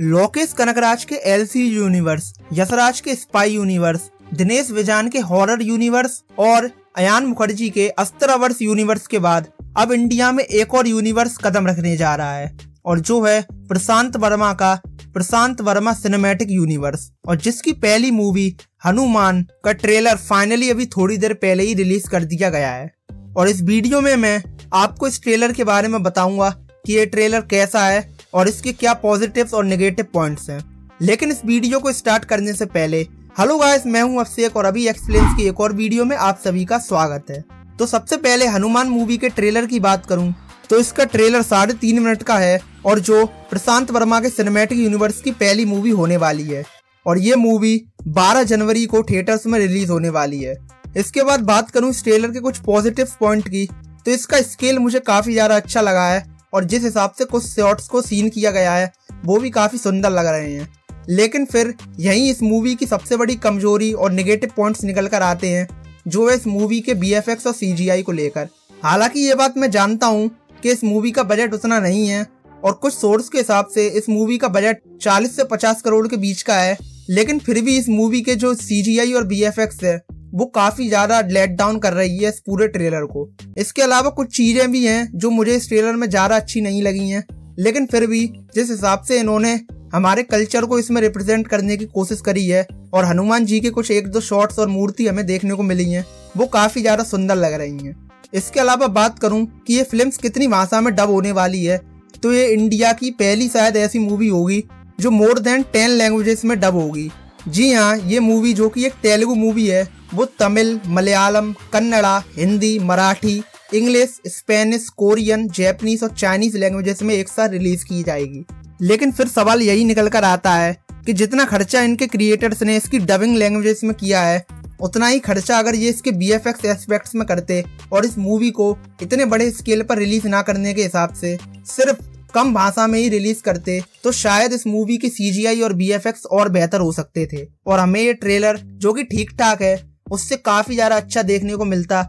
लोकेश कनकराज के LC universe, Yashraj के spy universe, Dinesh विजान के हॉरर यूनिवर्स और अयान मुखर्जी के अस्त्रावर्स यूनिवर्स के बाद अब इंडिया में एक और यूनिवर्स कदम रखने जा रहा है और जो है प्रशांत वर्मा का प्रशांत वर्मा सिनेमैटिक यूनिवर्स और जिसकी पहली मूवी हनुमान का ट्रेलर फाइनली अभी थोड़ी देर पहले ही रिलीज़ कर दिया गया है। और इस वीडियो में मैं आपको इस ट्रेलर के बारे में बताऊँगा कि ये ट्रेलर कैसा है और इसके क्या पॉजिटिव्स और नेगेटिव पॉइंट्स हैं? लेकिन इस वीडियो को स्टार्ट करने से पहले हेलो गाइस मैं हूँ अभिषेक और अभी एक्सप्लेन की एक और वीडियो में आप सभी का स्वागत है। तो सबसे पहले हनुमान मूवी के ट्रेलर की बात करूँ तो इसका ट्रेलर साढ़े तीन मिनट का है और जो प्रशांत वर्मा के सिनेमैटिक यूनिवर्स की पहली मूवी होने वाली है। और ये मूवी 12 जनवरी को थिएटर्स में रिलीज़ होने वाली है। इसके बाद बात करूँ इस ट्रेलर के कुछ पॉजिटिव पॉइंट की तो इसका स्केल मुझे काफ़ी ज़्यादा अच्छा लगा है। और जिस हिसाब से कुछ शॉट्स को सीन किया गया है, वो भी काफ़ी सुंदर लग रहे हैं। लेकिन फिर यही इस मूवी की सबसे बड़ी कमज़ोरी और निगेटिव पॉइंट्स निकल कर आते हैं, जो है इस मूवी के बीएफएक्स और सीजीआई को लेकर। हालाँकि ये बात मैं जानता हूँ कि इस मूवी का बजट उतना नहीं है, और कुछ सोर्स के हिसाब से इस मूवी का बजट 40 से 50 करोड़ के बीच का है, लेकिन फिर भी इस मूवी के जो सीजीआई और बी एफ़ है वो काफ़ी ज़्यादा लेट डाउन कर रही है इस पूरे ट्रेलर को। इसके अलावा कुछ चीज़ें भी हैं जो मुझे इस ट्रेलर में ज़्यादा अच्छी नहीं लगी हैं। लेकिन फिर भी, जिस हिसाब से इन्होंने हमारे कल्चर को इसमें रिप्रेजेंट करने की कोशिश करी है और हनुमान जी के कुछ एक दो शॉट्स और मूर्ति हमें देखने को मिली हैं, वो काफ़ी ज़्यादा सुंदर लग रही हैं। इसके अलावा बात करूँ कि ये फ़िल्म कितनी भाषा में डब होने वाली है तो ये इंडिया की पहली शायद ऐसी मूवी होगी जो मोर देन टेन लैंग्वेजेस में डब होगी। जी हाँ ये मूवी जो कि एक तेलुगु मूवी है, वो Tamil, Malayalam, Kannada, Hindi, Marathi English Spanish Korean Japanese और चाइनीज़ लैंग्वेजेस में एक साथ रिलीज़ की जाएगी। लेकिन फिर सवाल यही निकल कर आता है कि जितना खर्चा इनके क्रिएटर्स ने इसकी डबिंग लैंग्वेजेस में किया है, उतना ही खर्चा अगर ये इसके बी एफ़ एस्पेक्ट्स में करते और इस मूवी को इतने बड़े स्केल पर रिलीज़ ना करने के हिसाब से, सिर्फ़ कम भाषा में ही रिलीज़ करते तो शायद इस मूवी की सीजीआई और बीएफएक्स और बेहतर हो सकते थे। और हमें ये ट्रेलर जो कि ठीक ठाक है, उससे काफ़ी ज़्यादा अच्छा देखने को मिलता।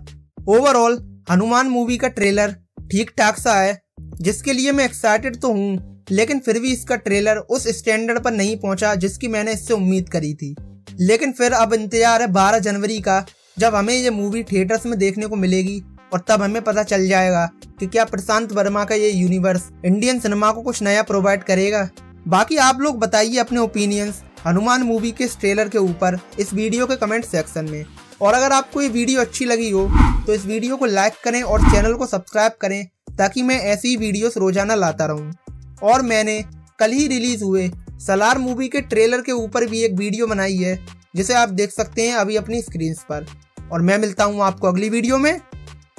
ओवरऑल हनुमान मूवी का ट्रेलर ठीक ठाक सा है, जिसके लिए मैं एक्साइटेड तो हूँ, लेकिन फिर भी इसका ट्रेलर उस स्टैंडर्ड पर नहीं पहुँचा, जिसकी मैंने इससे उम्मीद करी थी। लेकिन फिर अब इंतज़ार है बारह जनवरी का, जब हमें ये मूवी थिएटर्स में देखने को मिलेगी और तब हमें पता चल जाएगा कि क्या प्रशांत वर्मा का ये यूनिवर्स इंडियन सिनेमा को कुछ नया प्रोवाइड करेगा। बाकी आप लोग बताइए अपने ओपिनियंस हनुमान मूवी के ट्रेलर के ऊपर इस वीडियो के कमेंट सेक्शन में। और अगर आपको ये वीडियो अच्छी लगी हो तो इस वीडियो को लाइक करें और चैनल को सब्सक्राइब करें ताकि मैं ऐसी ही वीडियोस रोज़ाना लाता रहूँ। और मैंने कल ही रिलीज़ हुए सलार मूवी के ट्रेलर के ऊपर भी एक वीडियो बनाई है, जिसे आप देख सकते हैं अभी अपनी स्क्रीन पर। और मैं मिलता हूँ आपको अगली वीडियो में।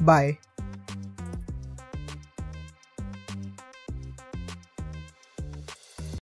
Bye.